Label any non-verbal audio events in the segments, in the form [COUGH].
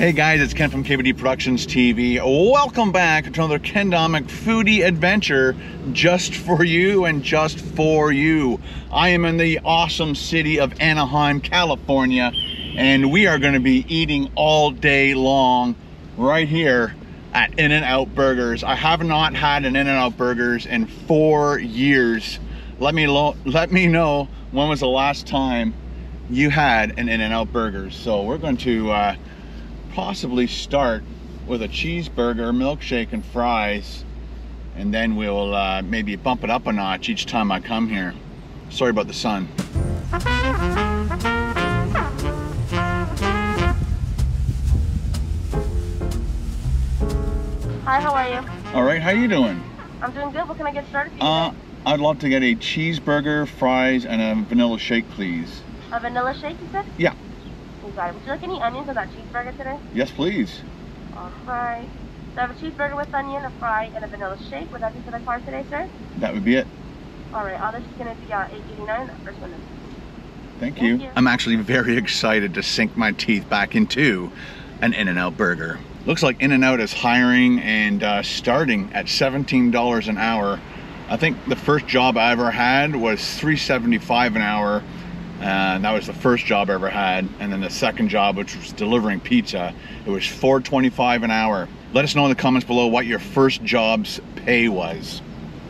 Hey guys, it's Ken from KBD Productions TV. Welcome back to another Ken Domik foodie adventure just for you and just for you. I am in the awesome city of Anaheim, California, and we are going to be eating all day long right here at In-N-Out Burgers. I have not had an In-N-Out Burgers in four years. Let me, let me know when was the last time you had an In-N-Out Burgers. So we're going to uh, possibly start with a cheeseburger, milkshake, and fries, and then we'll uh, maybe bump it up a notch each time I come here. Sorry about the sun. Hi, how are you? All right, how are you doing? I'm doing good. What can I get started for you? Uh, I'd love to get a cheeseburger, fries, and a vanilla shake, please. A vanilla shake, you said? Yeah. You got it. Would you like any onions on that cheeseburger today? Yes, please. All right. So I have a cheeseburger with onion, a fry, and a vanilla shake. Would that be for the car today, sir? That would be it. All right. All this is going to be uh, 889 The first one is. Thank, Thank you. you. I'm actually very excited to sink my teeth back into an In-N-Out burger. Looks like In-N-Out is hiring and uh, starting at $17 an hour. I think the first job I ever had was $3.75 an hour. And that was the first job I ever had. And then the second job, which was delivering pizza, it was $4.25 an hour. Let us know in the comments below what your first job's pay was.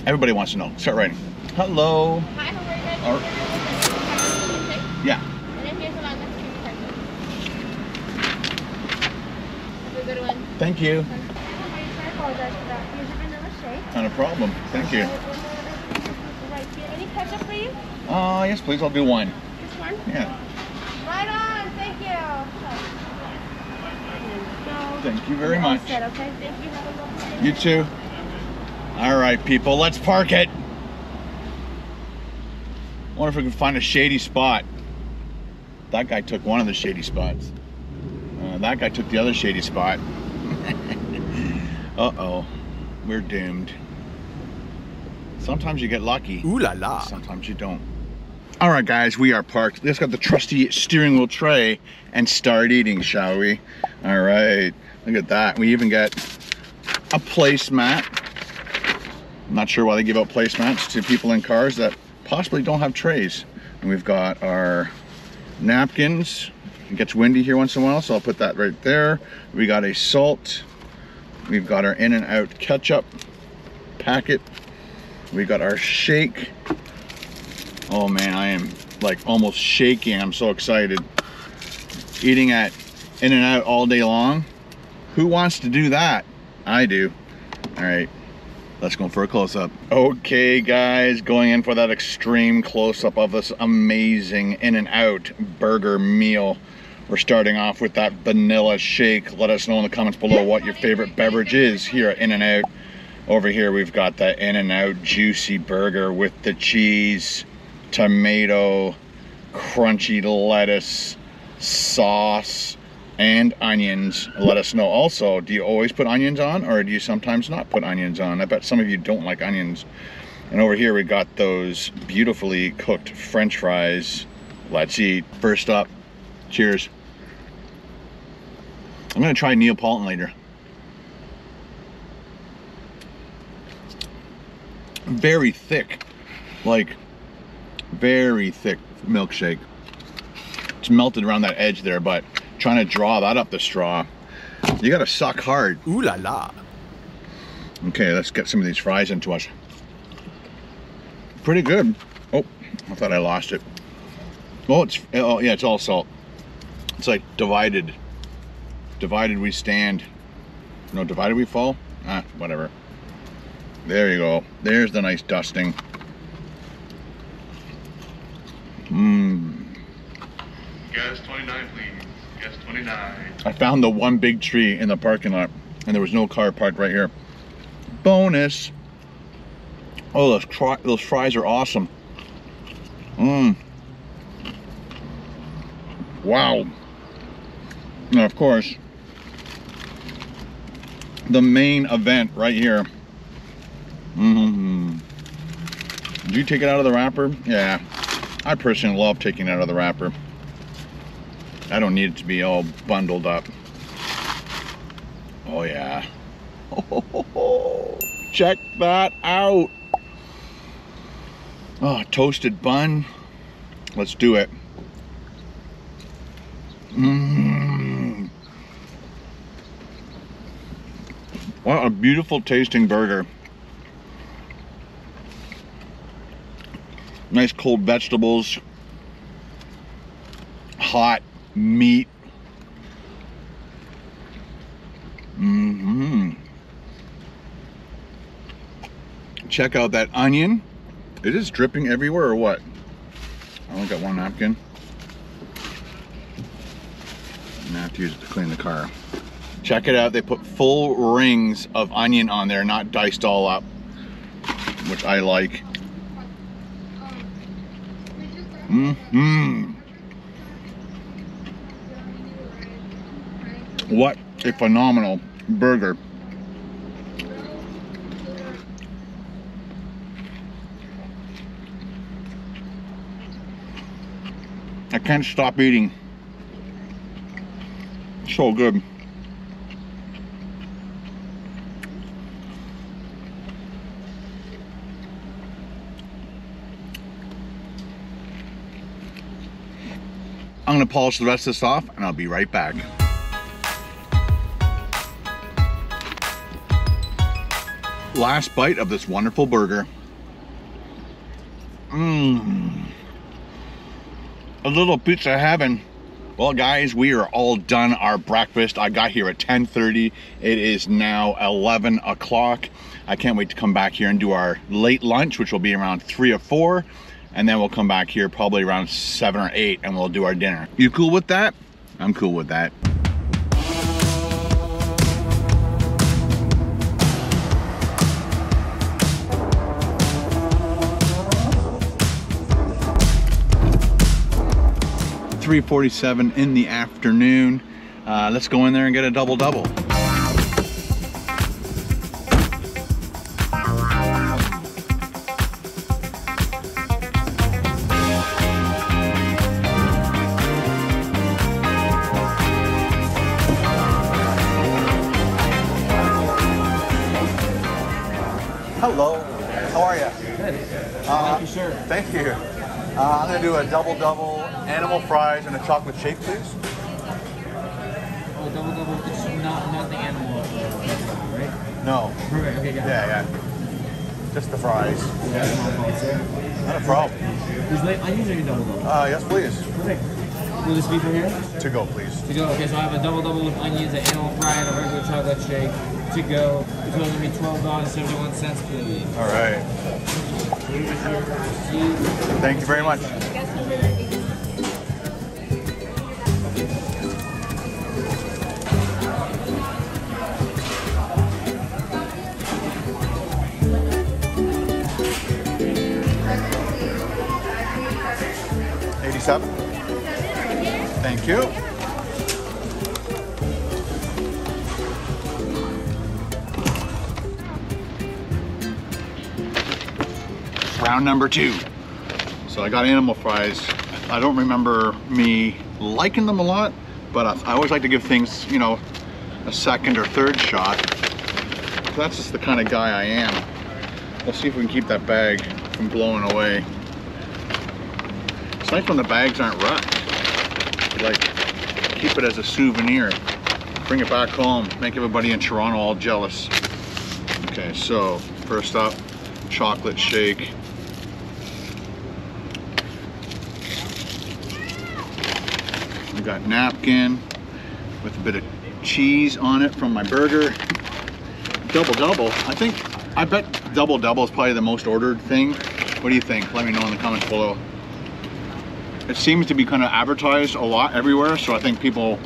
Everybody wants to know. Start writing. Hello. Hi, how are you? Yeah. And then here's the last. Have a good one. Thank you. I apologize for that. Here's your vanilla shake. Not a problem. Thank you. Right. Do you have any ketchup for you? Uh, yes, please. I'll do one. This one? Yeah. Right on. Thank you. Thank you very much. set, okay? Thank you. Have a. You too. All right, people. Let's park it. Wonder if we can find a shady spot. That guy took one of the shady spots. Uh, that guy took the other shady spot. [LAUGHS] Uh-oh. We're doomed. Sometimes you get lucky. Ooh la la. Sometimes you don't. All right, guys, we are parked. Let's got the trusty steering wheel tray and start eating, shall we? All right, look at that. We even got a placemat. I'm not sure why they give out placemats to people in cars that possibly don't have trays. And we've got our napkins. It gets windy here once in a while, so I'll put that right there. We got a salt. We've got our in and out ketchup packet. We got our shake. Oh man, I am like almost shaking. I'm so excited. Eating at In-N-Out all day long. Who wants to do that? I do. All right, let's go for a close-up. Okay guys, going in for that extreme close-up of this amazing In-N-Out burger meal. We're starting off with that vanilla shake. Let us know in the comments below what your favorite beverage is here at In-N-Out. Over here we've got the In-N-Out juicy burger with the cheese, tomato, crunchy lettuce, sauce, and onions. Let us know also, do you always put onions on or do you sometimes not put onions on? I bet some of you don't like onions. And over here we got those beautifully cooked french fries. Let's eat. First up, cheers. I'm gonna try Neapolitan later. Very thick, like very thick milkshake. It's melted around that edge there, but trying to draw that up the straw, you gotta suck hard. Ooh la la. Okay, let's get some of these fries into us. Pretty good. Oh, I thought I lost it. Oh, it's oh yeah, it's all salt. It's like divided. Divided we stand. No, divided we fall. Ah, whatever. There you go. There's the nice dusting. Mmm. Gas 29, please. Gas 29. I found the one big tree in the parking lot, and there was no car parked right here. Bonus. Oh, those those fries are awesome. Mmm. Wow. Now, of course, the main event right here. Mm-hmm. Did you take it out of the wrapper? Yeah. I personally love taking it out of the wrapper. I don't need it to be all bundled up. Oh yeah. [LAUGHS] Check that out. Oh, toasted bun. Let's do it. Mmm. What a beautiful tasting burger. Nice cold vegetables. Hot meat. hmm Check out that onion. It is dripping everywhere or what? I only got one napkin. Gonna have to use it to clean the car. Check it out. They put full rings of onion on there, not diced all up, which I like. Hmm What a phenomenal burger. I can't stop eating. So good. Gonna polish the rest of this off and I'll be right back. Last bite of this wonderful burger. Mmm. A little pizza heaven. Well guys, we are all done our breakfast. I got here at 10.30. It is now 11 o'clock. I can't wait to come back here and do our late lunch, which will be around three or four. And then we'll come back here probably around seven or eight and we'll do our dinner. You cool with that? I'm cool with that. Three forty-seven in the afternoon. Uh, let's go in there and get a double double. Thank you, sir. Thank you. Uh, I'm gonna do a double double, animal fries, and a chocolate shake, please. Oh, double double. It's not not the animal, right? No. Perfect. Okay, got it. Yeah, yeah. Just the fries. Yeah, my fault, sir. Not a problem. There's like onions or you double double? Uh, yes, please. Perfect. Will this be for here? To go, please. To go. Okay, so I have a double double with onions, an animal fry, and a regular chocolate shake. To go. It's going to be twelve dollars seventy-one cents, please. All right. Thank you very much. Eighty-seven. Thank you. Round number two. So I got animal fries. I don't remember me liking them a lot, but I, I always like to give things, you know, a second or third shot. That's just the kind of guy I am. Let's see if we can keep that bag from blowing away. It's nice when the bags aren't wrapped. Like, keep it as a souvenir. Bring it back home. Make everybody in Toronto all jealous. Okay, so first up, chocolate shake. I got napkin with a bit of cheese on it from my burger. Double double. I think, I bet double double is probably the most ordered thing. What do you think? Let me know in the comments below. It seems to be kind of advertised a lot everywhere, so I think people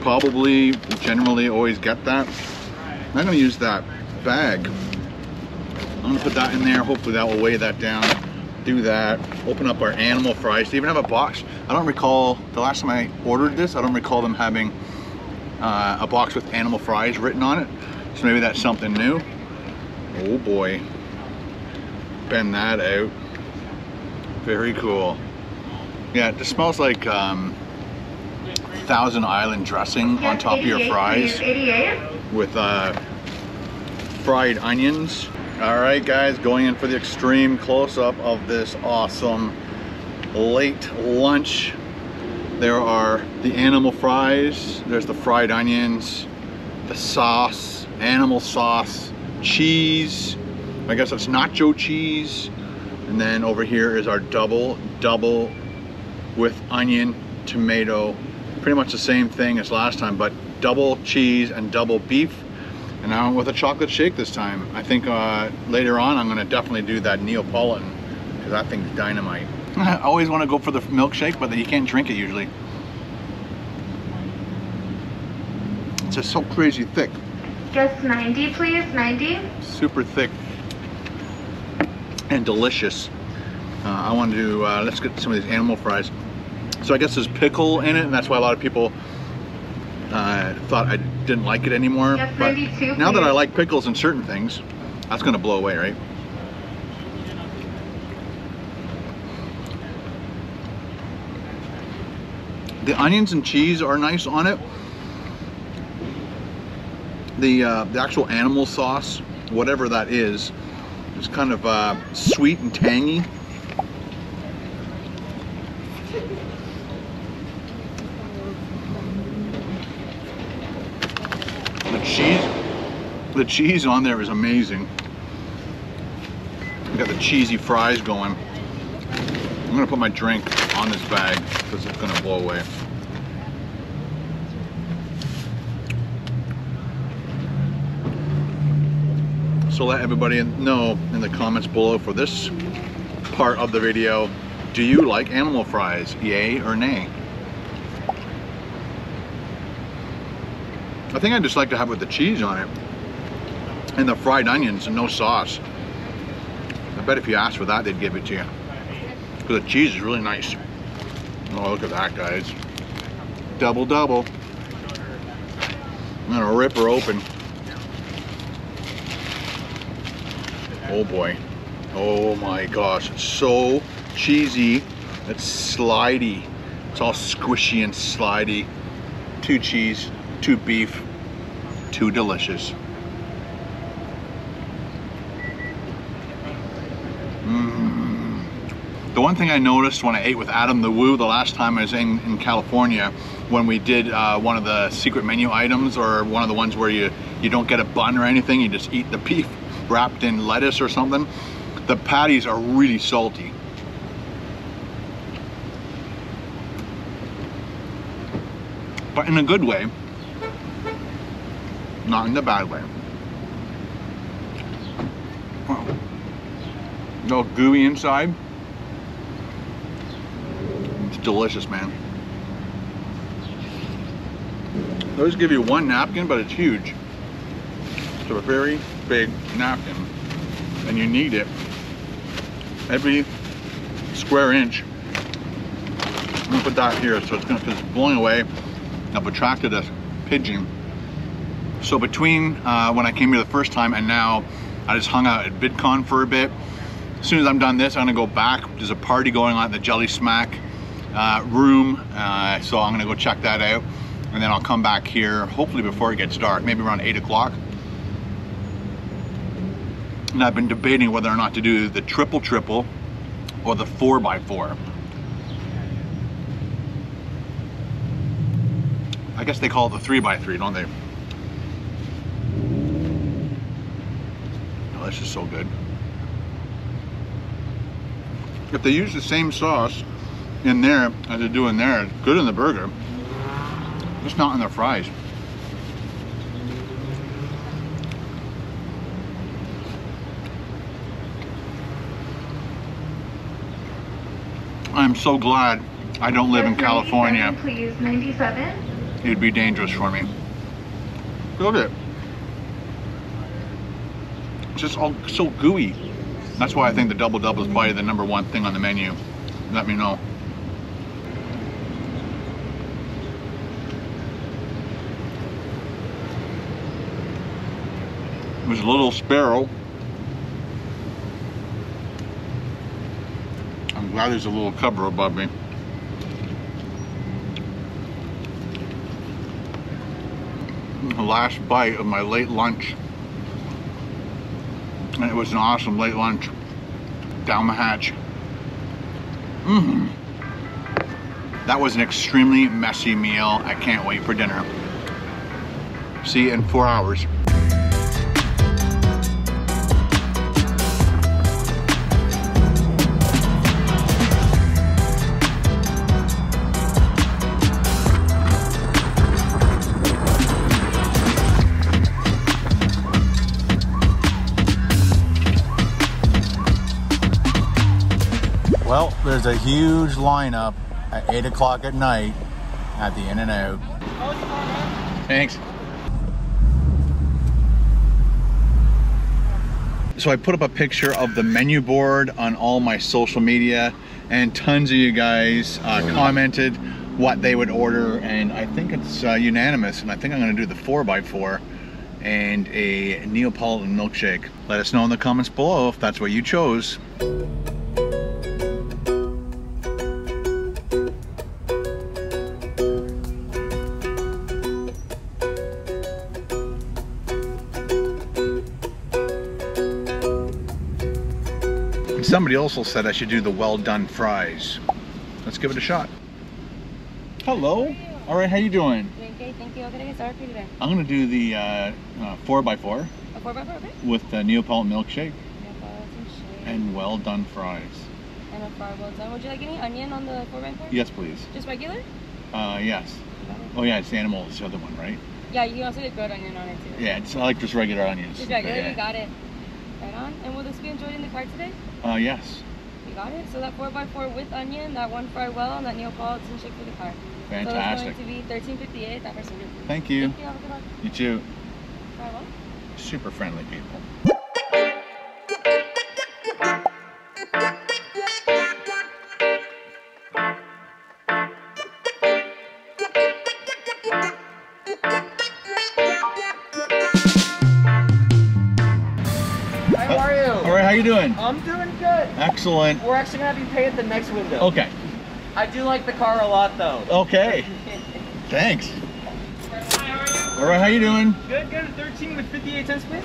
probably generally always get that. I'm gonna use that bag. I'm gonna put that in there. Hopefully that will weigh that down. Do that. Open up our animal fries. They even have a box. I don't recall, the last time I ordered this, I don't recall them having uh, a box with animal fries written on it. So maybe that's something new. Oh boy. Bend that out. Very cool. Yeah, it just smells like um, Thousand Island dressing on top of your fries. with uh, fried onions. All right, guys, going in for the extreme close-up of this awesome late lunch. There are the animal fries, there's the fried onions, the sauce, animal sauce, cheese, I guess that's nacho cheese, and then over here is our double, double with onion, tomato, pretty much the same thing as last time, but double cheese and double beef. And now I'm with a chocolate shake this time. I think uh, later on I'm gonna definitely do that Neapolitan because that thing's dynamite. I [LAUGHS] always want to go for the milkshake, but you can't drink it usually. It's just so crazy thick, Just 90, please. 90. super thick and delicious. Uh, I want to, uh, let's get some of these animal fries. So I guess there's pickle in it, and that's why a lot of people uh, thought I didn't like it anymore. Yes, but 92, now that I like pickles in certain things, that's gonna blow away, right? The onions and cheese are nice on it. The uh, the actual animal sauce, whatever that is, is kind of uh, sweet and tangy. The cheese, the cheese on there is amazing. We got the cheesy fries going. I'm gonna put my drink on this bag because it's gonna blow away. So let everybody know in the comments below for this part of the video, do you like animal fries, yay or nay? I think I just like to have it with the cheese on it and the fried onions and no sauce. I bet if you asked for that, they'd give it to you. Because the cheese is really nice. Oh, look at that, guys. Double, double. I'm gonna rip her open. Oh boy. Oh my gosh, it's so cheesy. It's slidey. It's all squishy and slidey. Two cheese, two beef, two delicious. Mm. The one thing I noticed when I ate with Adam the Woo the last time I was in, in California, when we did uh, one of the secret menu items or one of the ones where you, you don't get a bun or anything, you just eat the beef wrapped in lettuce or something, the patties are really salty. But in a good way, not in the bad way. Wow. No gooey inside. Delicious, man. They always give you one napkin, but it's huge. It's a very big napkin, and you need it every square inch. I'm gonna put that here, so it's gonna, it's blowing away. I've attracted a pigeon. So between uh, when I came here the first time and now, I just hung out at VidCon for a bit. As soon as I'm done this, I'm gonna go back. There's a party going on at the Jellysmack uh, room, uh, so I'm gonna go check that out. And then I'll come back here, hopefully before it gets dark, maybe around eight o'clock. And I've been debating whether or not to do the triple triple or the four by four. I guess they call it the three by three, don't they? Oh, this is so good. If they use the same sauce in there as they do in there, it's good in the burger. Just not in the fries. I'm so glad I don't live in California. Please. 97. It'd be dangerous for me. Look at it. It's just all so gooey. That's why I think the double double is probably the number one thing on the menu. Let me know. There's a little sparrow. I'm glad there's a little cover above me. the last bite of my late lunch. And it was an awesome late lunch. Down the hatch. Mmm. That was an extremely messy meal. I can't wait for dinner. See you in four hours. Well, there's a huge lineup at 8 o'clock at night at the In-N-Out. Thanks. So I put up a picture of the menu board on all my social media, and tons of you guys uh, commented what they would order, and I think it's uh, unanimous, and I think I'm gonna do the 4x4 and a Neapolitan milkshake. Let us know in the comments below if that's what you chose. Somebody also said I should do the well done fries. Let's give it a shot. Hello. All right, how you doing? Doing okay, thank you. What can I get started for you today? I'm gonna do the uh, uh, four by four. A 4x4, okay? with the Neapolitan milkshake Neapolitan shake and well done fries. and a fry well done. Would you like any onion on the four by four? Yes, please. Just regular? Uh, yes. Oh yeah, it's animal. It's the other one, right? Yeah, you can also get grilled onion on it too. Yeah, it's I like just regular onions. Just regular, Yeah. you got it. Right on. And will this be enjoyed in the car today? Uh, yes. You got it. So that 4x4 with onion, that one fry well, and that Neapolitan shake for the car. Fantastic. So it's going to be 13.58. That person. Thank you. Thank you. Have a good one. You too. Fry well. Super friendly people. Excellent. We're actually gonna have you pay at the next window. Okay. I do like the car a lot though. Okay. [LAUGHS] Thanks. All right, how you doing? Good, good. 13 with 58 cents, please.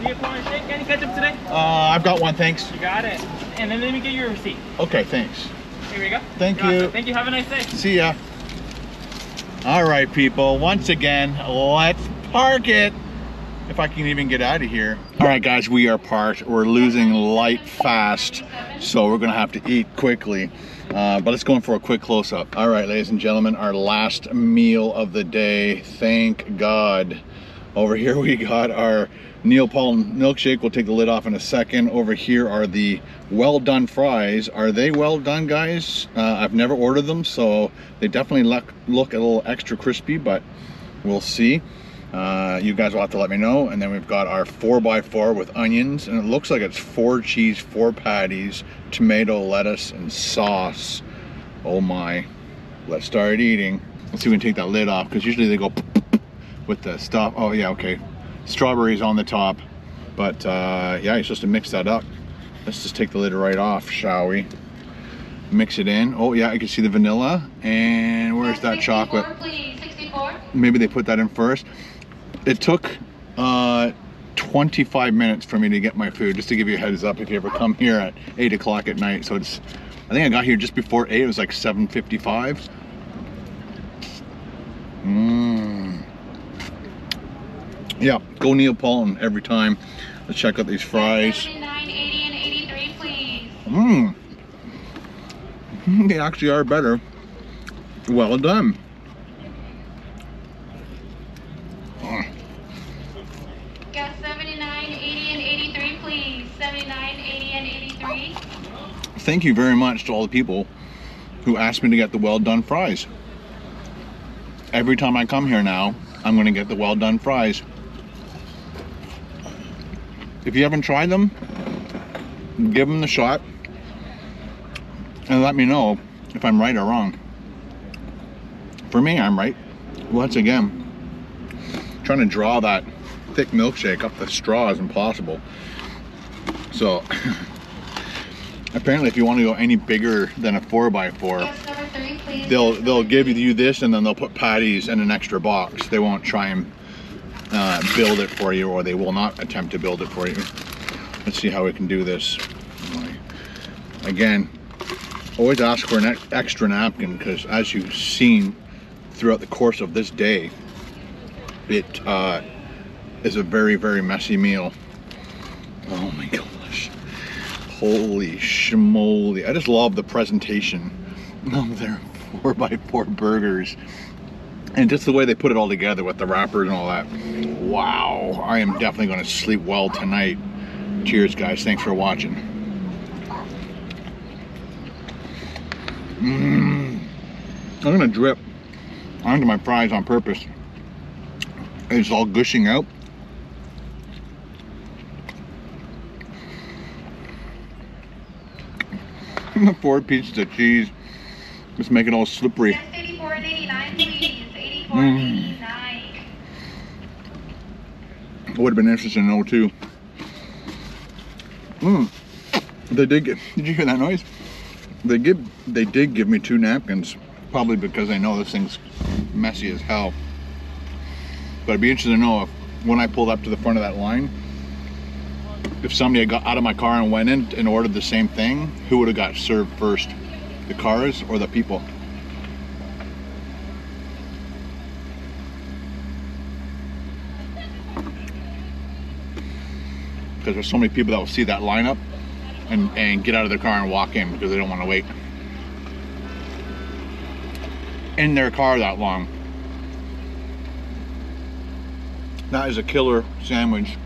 Do you want to shake any ketchup today? Uh, I've got one, thanks. You got it. And then let me get your receipt. Okay, thanks. Here we go. Thank You're you. awesome. Thank you. Have a nice day. See ya. All right, people. Once again, let's park it. If I can even get out of here. All right, guys, we are parked. We're losing light fast, so we're gonna have to eat quickly. Uh, but let's go in for a quick close-up. All right, ladies and gentlemen, our last meal of the day. Thank God. Over here we got our Neapolitan milkshake. We'll take the lid off in a second. Over here are the well done fries. Are they well done, guys? Uh, I've never ordered them, so they definitely look, look a little extra crispy, but we'll see. Uh, you guys will have to let me know. And then we've got our 4x4 with onions, and it looks like it's four cheese, four patties, tomato, lettuce, and sauce. Oh my. Let's start eating. Let's see if we can take that lid off, because usually they go with the stuff. Oh yeah, okay. Strawberries on the top. But uh, yeah, you're supposed to mix that up. Let's just take the lid right off, shall we? Mix it in. Oh yeah, I can see the vanilla. And where's that chocolate? Maybe they put that in first. It took uh, 25 minutes for me to get my food, just to give you a heads up if you ever come here at 8 o'clock at night. So it's, I think I got here just before 8, it was like 7.55. Mmm. Yeah, go Neapolitan every time. Let's check out these fries. 79, 80, and 83, please. Mmm. [LAUGHS] They actually are better. Well done. Mm. Got 79, 80, and 83, please. 79, 80, and 83. Thank you very much to all the people who asked me to get the well done fries. Every time I come here now, I'm going to get the well done fries. If you haven't tried them, give them the shot and let me know if I'm right or wrong. For me, I'm right. Once again, trying to draw that thick milkshake up the straw is impossible. So [LAUGHS] Apparently, if you want to go any bigger than a four x four, Guest number three, they'll they'll give you this and then they'll put patties in an extra box. They won't try and uh, build it for you, or they will not attempt to build it for you. Let's see how we can do this. Again, always ask for an extra napkin because, as you've seen throughout the course of this day, it uh, is a very very messy meal. Oh my gosh! Holy schmoly! I just love the presentation [LAUGHS] of their four by four burgers and just the way they put it all together with the wrappers and all that. Wow! I am definitely going to sleep well tonight. Cheers, guys! Thanks for watching. Mm. I'm gonna drip onto my fries on purpose. It's all gushing out. Four pieces of cheese. Just make it all slippery. Guest 84 89, please. 84 Mm. 89. It would have been interesting to know too. Mm. They did get. [LAUGHS] Did you hear that noise? They give. They did give me two napkins, probably because they know this thing's messy as hell. But I'd be interested to know if, when I pulled up to the front of that line, if somebody had got out of my car and went in and ordered the same thing, who would have got served first, the cars or the people? because there's so many people that will see that lineup and, and get out of their car and walk in because they don't want to wait in their car that long. That is a killer sandwich.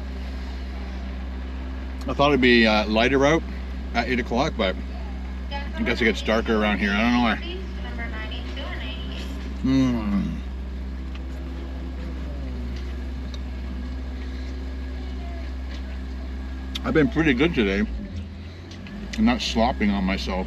I thought it'd be uh, lighter out at 8 o'clock, but I guess it gets darker around here. I don't know why. Please, number 92 and 88. Mm. I've been pretty good today. I'm not slopping on myself.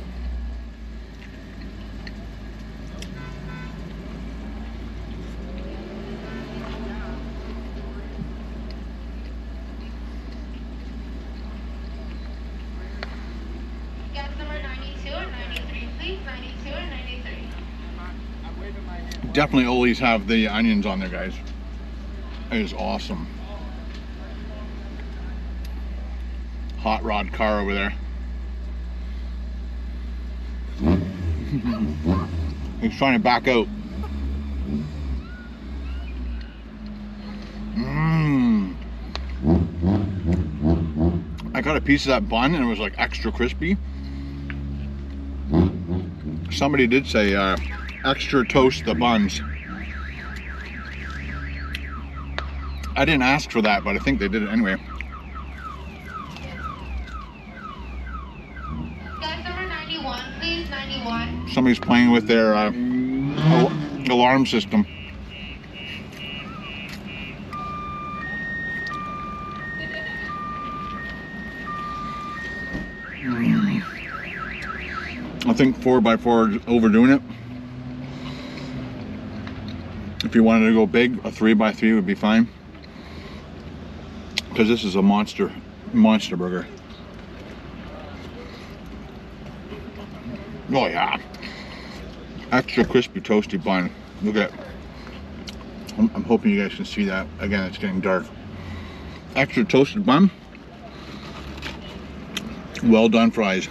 Guest number 92 and 93, please. 92 and 93. Definitely always have the onions on there, guys. It is awesome. Hot rod car over there. [LAUGHS] He's trying to back out. Mmm. I got a piece of that bun and it was like extra crispy. Somebody did say uh, extra toast the buns. I didn't ask for that, but I think they did it anyway. Guest number 91, please. 91. Somebody's playing with their uh, al- alarm system. I think 4x4 is overdoing it. You wanted to go big, a 3x3 would be fine. Because this is a monster, monster burger. Oh yeah. Extra crispy toasty bun. Look at I'm, I'm hoping you guys can see that. Again, it's getting dark. Extra toasted bun. Well done fries.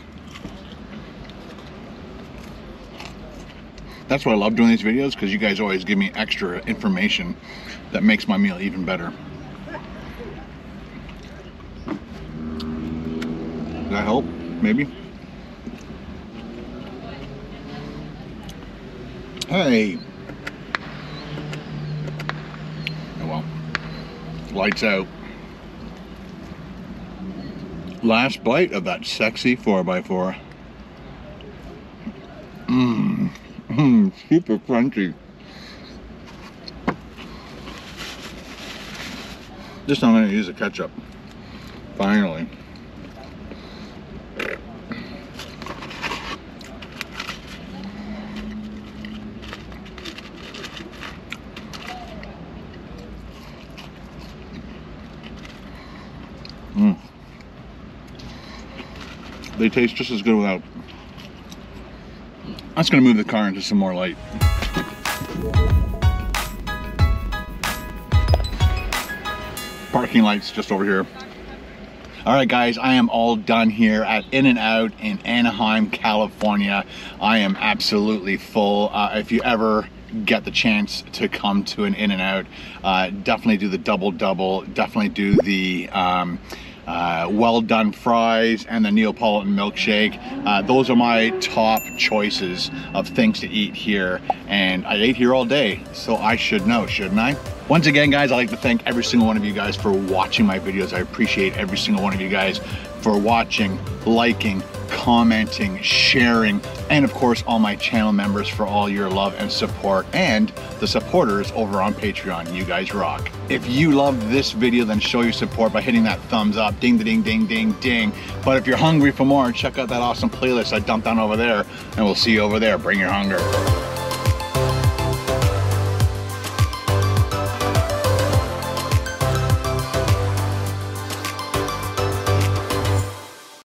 That's why I love doing these videos because you guys always give me extra information that makes my meal even better. Does that help? Maybe? Hey. Oh well. Lights out. Last bite of that sexy 4x4. Mmm. Mmm. Super crunchy. Time I'm going to use the ketchup. Finally. Mm. they taste just as good without. I'm just gonna move the car into some more light. Parking lights just over here. All right, guys, I am all done here at In-N-Out in Anaheim, California. I am absolutely full. Uh, if you ever get the chance to come to an In-N-Out, uh, definitely do the double double. Definitely do the um, uh, well done fries and the Neapolitan milkshake. Uh, those are my top choices of things to eat here, and I ate here all day, so I should know, shouldn't I? Once again, guys, I'd like to thank every single one of you guys for watching my videos. I appreciate every single one of you guys for watching, liking, commenting, sharing, and of course, all my channel members for all your love and support, and the supporters over on Patreon. You guys rock. If you love this video, then show your support by hitting that thumbs up, ding, ding, ding, ding, ding. But if you're hungry for more, check out that awesome playlist I dumped down over there, and we'll see you over there. Bring your hunger.